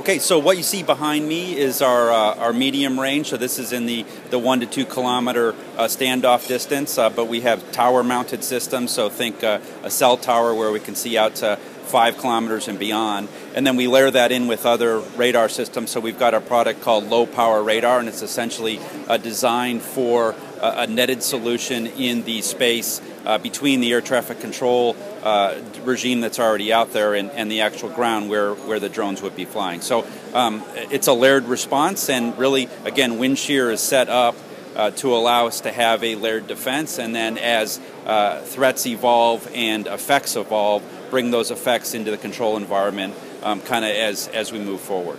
Okay, so what you see behind me is our uh, our medium range. So this is in the, the one to two kilometer uh, standoff distance, uh, but we have tower mounted systems. So think uh, a cell tower where we can see out to five kilometers and beyond. And then we layer that in with other radar systems. So we've got a product called low power radar, and it's essentially uh, designed for a netted solution in the space uh, between the air traffic control uh, regime that's already out there and, and, the actual ground where, where the drones would be flying. So um, it's a layered response, and really, again, Windshear is set up uh, to allow us to have a layered defense, and then as uh, threats evolve and effects evolve, bring those effects into the control environment um, kind of as, as we move forward.